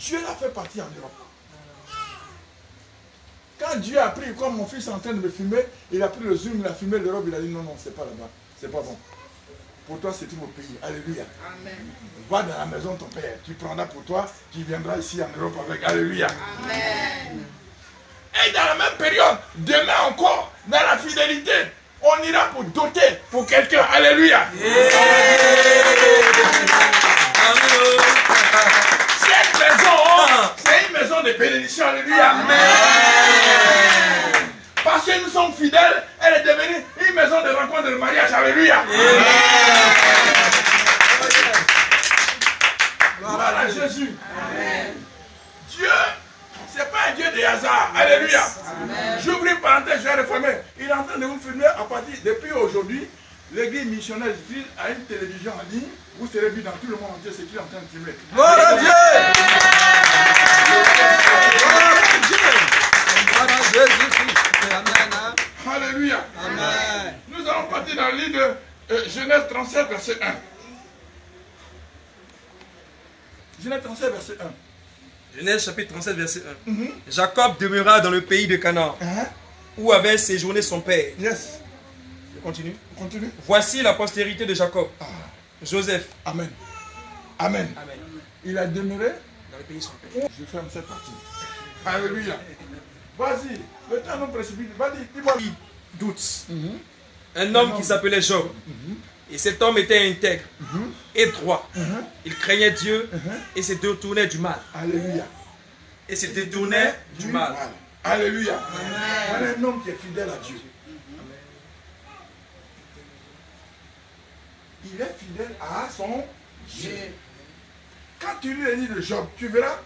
Dieu l'a fait partir en Europe. Quand Dieu a pris, comme mon fils est en train de me filmer, il a pris le zoom, il a filmé l'Europe, il a dit non, non, c'est pas là-bas, c'est pas bon. Pour toi, c'est tout mon pays. Alléluia. Amen. Va dans la maison de ton père. Tu prendras pour toi, tu viendras ici en Europe avec. Alléluia. Amen. Et dans la même période, demain encore, dans la fidélité, on ira pour doter pour quelqu'un. Alléluia. De bénédiction. Alléluia. Parce que nous sommes fidèles, elle est devenue une maison de rencontre de mariage. Alléluia. Voilà Jésus. Dieu, c'est pas un Dieu de hasard. Alléluia. J'ouvre une parenthèse, je vais refermer. Il est en train de vous filmer à partir, depuis aujourd'hui, l'église missionnaire à une télévision en ligne? Vous serez vu dans tout le monde entier ce qu'il est en train de filmer. Gloire à Dieu. Gloire à Dieu. Gloire à Jésus-Christ. Amen. hein. Alléluia. Amen. Nous allons partir dans le livre de euh, Genèse 37, verset 1. Genèse 37, verset 1. Genèse chapitre 37, verset 1. Jacob demeura dans le pays de Canaan, Hein? où avait séjourné son père. Yes. Je continue. Continue. Voici la postérité de Jacob. Joseph. Amen. Amen. Amen. Il a demeuré. Dans le pays de son père. Je ferme cette partie. Alléluia. Vas-y. Le temps nous précipite. Vas-y, dis-moi. Doute. Un homme qui s'appelait Job. Et cet homme était intègre et droit. Il craignait Dieu et se détournait du mal. Alléluia. Et se détournait du mal. Alléluia. Voilà un homme qui est fidèle à Dieu. Il est fidèle à son Dieu. Quand tu lis le livre de Job, tu verras,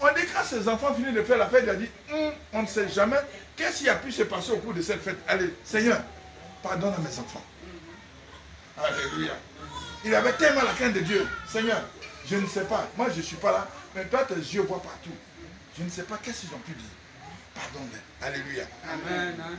on dit quand ses enfants finissent de faire la fête, il a dit, Hum, on ne sait jamais qu'est-ce qui a pu se passer au cours de cette fête. Allez, Seigneur, pardonne à mes enfants. Alléluia. Il avait tellement la crainte de Dieu. Seigneur, je ne sais pas. Moi, je ne suis pas là. Mais toi, tes yeux voient partout. Je ne sais pas qu'est-ce qu'ils ont pu dire. Pardonne-les. Alléluia. Amen. hein.